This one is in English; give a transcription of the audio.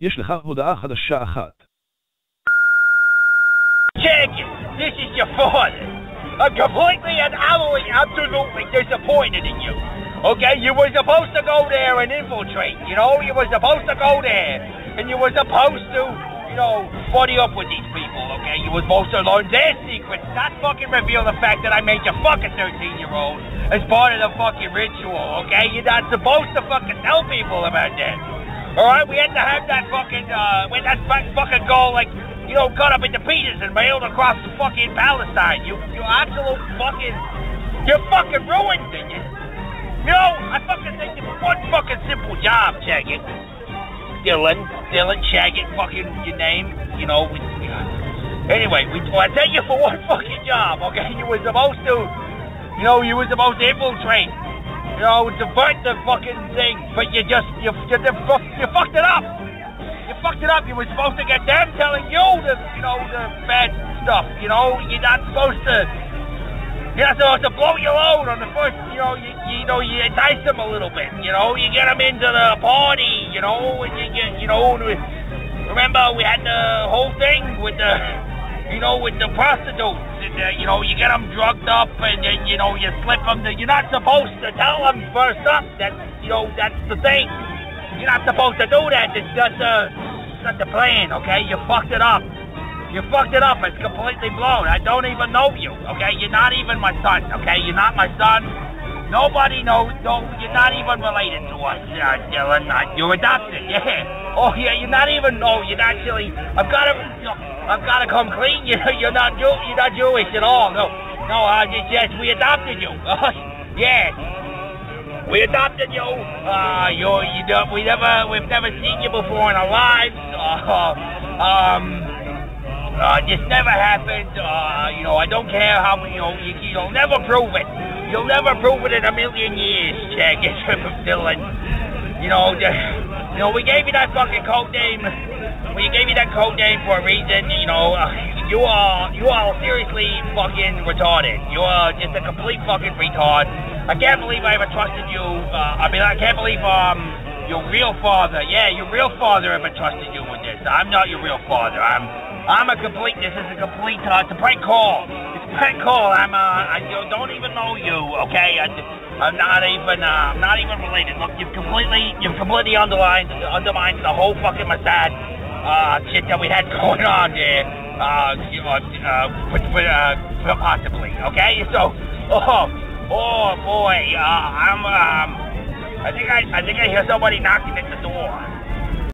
יש לך הודעה חדשה אחת. Check it. This is your father. I'm completely and utterly, absolutely disappointed in you. Okay, you were supposed to go there and infiltrate. You know, you were supposed to go there, and you were supposed to, you know, buddy up with these people. Okay, you were supposed to learn their secrets, not fucking reveal the fact that I made you fuck a 13 year old as part of the fucking ritual. Okay, you're not supposed to fucking tell people about that. All right, we had to have that fucking, uh, when that fuck- fucking goal, like, you know, cut up into pieces and mailed across the fucking Palestine. You, you absolute fucking, you're fucking ruined, didn't you? You know, I fucking think it's one fucking simple job, Chaggit. Dylan, Dylan Chaggit, fucking your name, you know, we, anyway, we, well, I tell you for one fucking job, okay? You were supposed to, you know, you were supposed to infiltrate, you know, divert the fucking thing, but you just, you, you, you fucked it up. You fucked it up. You were supposed to get them telling you the, you know, the bad stuff. You know, you're not supposed to. You're not supposed to blow your load on the first. You know, you, you know, you entice them a little bit. You know, you get them into the party. You know, and you get, you know, remember we had the whole thing with the, you know, with the prostitutes. Uh, you know, you get them drugged up and then, you know, you slip them. To, you're not supposed to tell them first up. That's, you know, that's the thing. You're not supposed to do that. It's just uh, it's not the plan, okay? You fucked it up. You fucked it up. It's completely blown. I don't even know you, okay? You're not even my son, okay? You're not my son. Nobody knows. No, you're not even related to us, uh, Dylan. Uh, you're adopted, yeah. Oh yeah, you're not even. No, you're not actually. I've got to. I've got to come clean. You you're not. Jew, you're not Jewish at all. No, no. Uh, yes, we adopted you. yeah. We adopted you. Uh, you, you don't, we never, we've never seen you before in our lives. Uh, um, uh, this never happened. Uh, you know, I don't care how you know, you, you'll never prove it. You'll never prove it in a million years, Chad. Dylan. You know, you know, we gave you that fucking code name. We gave you that code name for a reason. You know, uh, you are, you are seriously fucking retarded. You are just a complete fucking retard. I can't believe I ever trusted you. Uh, I mean, I can't believe um your real father. Yeah, your real father ever trusted you with this. I'm not your real father. I'm I'm a complete. This is a complete. Uh, it's a prank call. Prank call. I'm uh, I don't even know you. Okay, I, I'm not even. Uh, I'm not even related. Look, you've completely, you've completely underlined, undermined the whole fucking Mossad uh, shit that we had going on there. Uh, you know, uh, uh, possibly. Okay, so, oh. Oh boy, uh, I'm um, I think I I think I hear somebody knocking at the door.